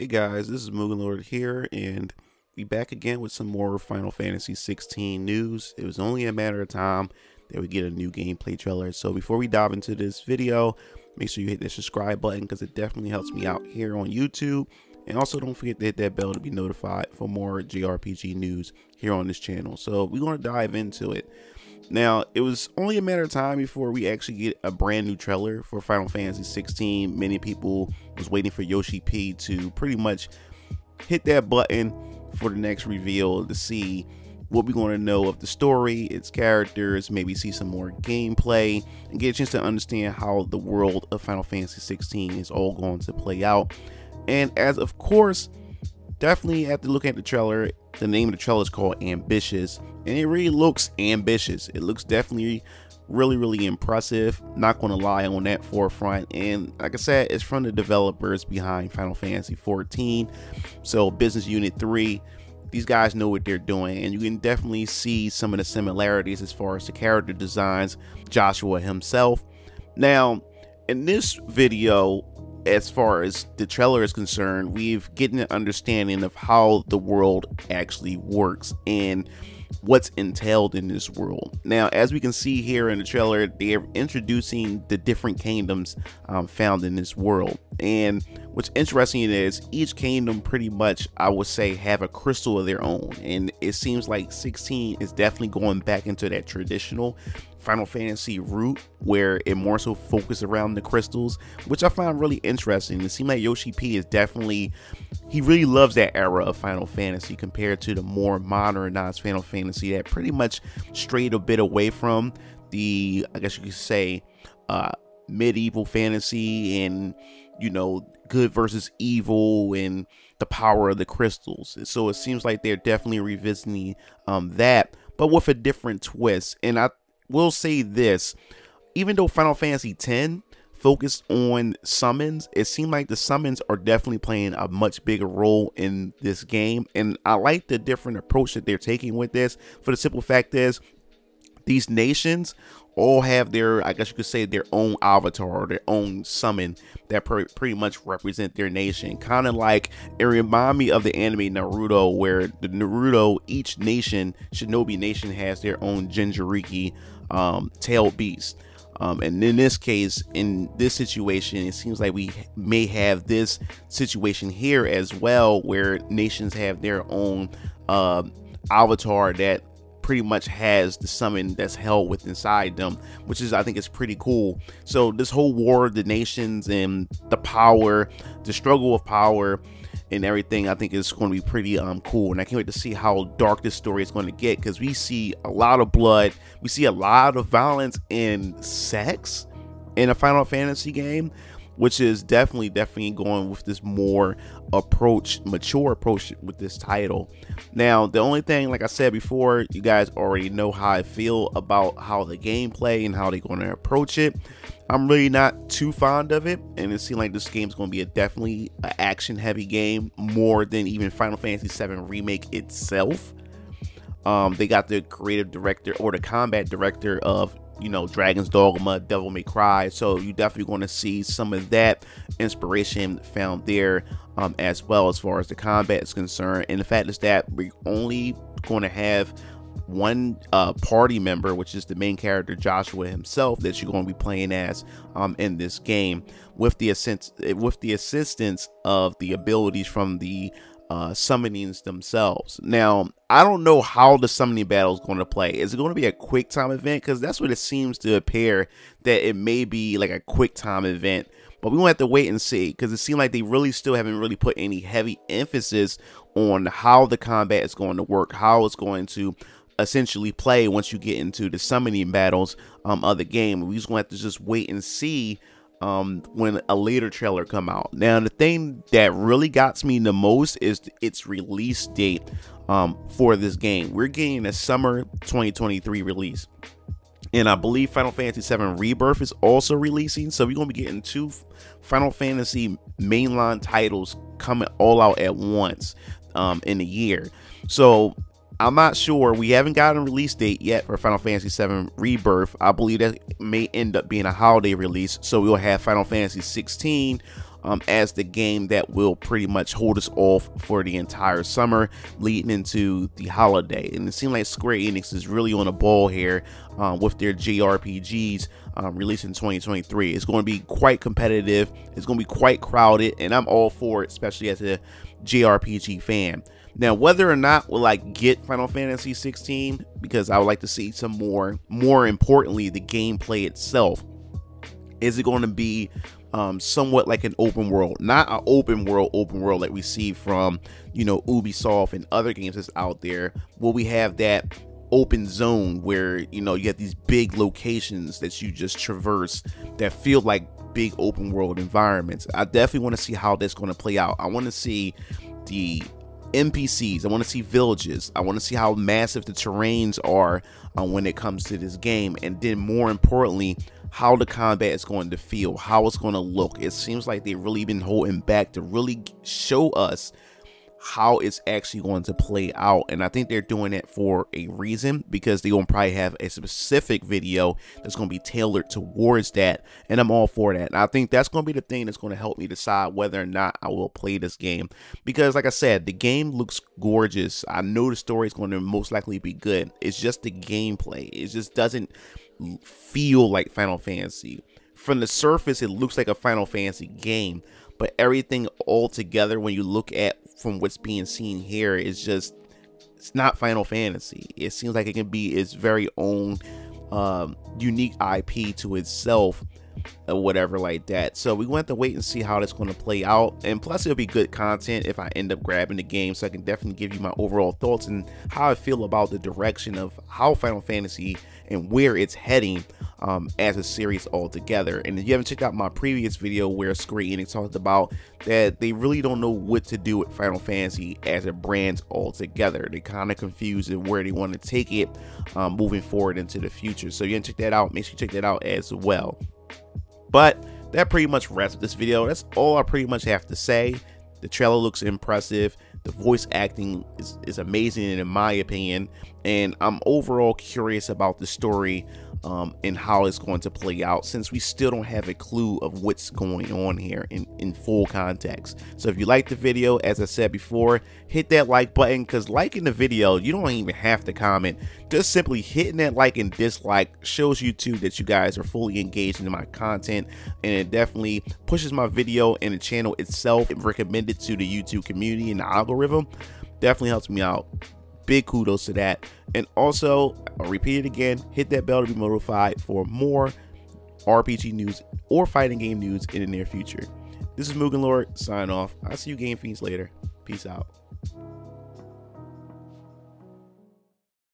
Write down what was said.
Hey guys, this is Mugen Lord here, and we back again with some more Final Fantasy 16 news. It was only a matter of time that we get a new gameplay trailer. So before we dive into this video, make sure you hit the subscribe button because it definitely helps me out here on YouTube. And also don't forget to hit that bell to be notified for more JRPG news here on this channel. So we're going to dive into it. Now, it was only a matter of time before we actually get a brand new trailer for Final Fantasy 16. Many people was waiting for Yoshi P to pretty much hit that button for the next reveal to see what we're going to know of the story, its characters, maybe see some more gameplay, and get a chance to understand how the world of Final Fantasy 16 is all going to play out. And as of course, definitely after looking at the trailer, the name of the trailer is called Ambitious, and it really looks ambitious. It looks definitely really, really impressive. Not going to lie on that forefront. And like I said, it's from the developers behind Final Fantasy 14. So Business Unit 3 these guys know what they're doing and you can definitely see some of the similarities as far as the character designs joshua himself now in this video as far as the trailer is concerned, we've getting an understanding of how the world actually works and what's entailed in this world. Now, as we can see here in the trailer, they're introducing the different kingdoms um, found in this world. And what's interesting is each kingdom pretty much, I would say, have a crystal of their own. And it seems like 16 is definitely going back into that traditional Final Fantasy route where it more so focused around the crystals, which I find really interesting. It seems like Yoshi P is definitely, he really loves that era of Final Fantasy compared to the more modernized Final Fantasy that pretty much strayed a bit away from the, I guess you could say, uh, medieval fantasy and, you know, good versus evil and the power of the crystals. So it seems like they're definitely revisiting um, that, but with a different twist. And I will say this even though Final Fantasy X focused on summons, it seemed like the summons are definitely playing a much bigger role in this game. And I like the different approach that they're taking with this. For the simple fact is, these nations all have their, I guess you could say, their own avatar or their own summon that pretty much represent their nation. Kind of like it remind me of the anime Naruto, where the Naruto, each nation, Shinobi Nation, has their own Jinchuriki um, tailed beast. Um, and in this case, in this situation, it seems like we may have this situation here as well, where nations have their own uh, avatar that pretty much has the summon that's held with inside them, which is I think is pretty cool. So this whole war of the nations and the power, the struggle of power, and everything I think is going to be pretty um cool. And I can't wait to see how dark this story is going to get because we see a lot of blood we see a lot of violence and sex in a Final Fantasy game which is definitely definitely going with this more approach mature approach with this title. Now the only thing like i said before you guys already know how i feel about how the gameplay and how they're going to approach it. I'm really not too fond of it and it seems like this game's going to be a definitely an action heavy game more than even final fantasy 7 remake itself. Um, they got the creative director or the combat director of you know, Dragon's Dogma, Devil May Cry. So you definitely going to see some of that inspiration found there um, as well as far as the combat is concerned. And the fact is that we're only going to have one uh, party member, which is the main character Joshua himself, that you're going to be playing as um, in this game, with the assist with the assistance of the abilities from the uh, summonings themselves. Now, I don't know how the summoning battle is going to play. Is it going to be a quick time event? Because that's what it seems to appear that it may be like a quick time event. But we won't have to wait and see because it seems like they really still haven't really put any heavy emphasis on how the combat is going to work, how it's going to essentially play once you get into the summoning battles um, of the game. We just going to have to just wait and see um, when a later trailer come out. Now, the thing that really got me the most is its release date um, for this game. We're getting a summer 2023 release. And I believe Final Fantasy VII Rebirth is also releasing. So we're going to be getting two Final Fantasy mainline titles coming all out at once um, in a year. So I'm not sure. We haven't gotten a release date yet for Final Fantasy VII Rebirth. I believe that may end up being a holiday release. So we'll have Final Fantasy 16 um, as the game that will pretty much hold us off for the entire summer leading into the holiday. And it seems like Square Enix is really on a ball here um, with their JRPGs um, released in 2023. It's going to be quite competitive, it's going to be quite crowded, and I'm all for it, especially as a JRPG fan. Now, whether or not will I get Final Fantasy 16, because I would like to see some more, more importantly, the gameplay itself. Is it going to be um, somewhat like an open world, not an open world, open world like we see from, you know, Ubisoft and other games that's out there? Will we have that open zone where, you know, you have these big locations that you just traverse that feel like big open world environments? I definitely want to see how that's going to play out. I want to see the NPCs. I want to see villages. I want to see how massive the terrains are uh, when it comes to this game. And then more importantly, how the combat is going to feel, how it's going to look. It seems like they've really been holding back to really show us how it's actually going to play out. And I think they're doing it for a reason because they're going to probably have a specific video that's going to be tailored towards that. And I'm all for that. And I think that's going to be the thing that's going to help me decide whether or not I will play this game. Because, like I said, the game looks gorgeous. I know the story is going to most likely be good. It's just the gameplay, it just doesn't feel like Final Fantasy. From the surface, it looks like a Final Fantasy game, but everything all together, when you look at from what's being seen here is just it's not Final Fantasy. It seems like it can be its very own um, unique IP to itself or whatever like that. So we want to wait and see how that's going to play out. And plus, it'll be good content if I end up grabbing the game. So I can definitely give you my overall thoughts and how I feel about the direction of how Final Fantasy and where it's heading um, as a series altogether. And if you haven't checked out my previous video where Square Enix talked about that they really don't know what to do with Final Fantasy as a brand altogether. They're kind of confused in where they want to take it um, moving forward into the future. So you can check that out. Make sure you check that out as well. But that pretty much wraps up this video. That's all I pretty much have to say. The trailer looks impressive. The voice acting is, is amazing in my opinion. And I'm overall curious about the story um, and how it's going to play out since we still don't have a clue of what's going on here in, in full context. So if you like the video, as I said before, hit that like button because liking the video, you don't even have to comment. Just simply hitting that like and dislike shows YouTube that you guys are fully engaged in my content and it definitely pushes my video and the channel itself recommended to the YouTube community and the algorithm. Definitely helps me out big kudos to that. And also, I'll repeat it again, hit that bell to be notified for more RPG news or fighting game news in the near future. This is Mugen Lord, sign off. I'll see you Game Fiends later. Peace out.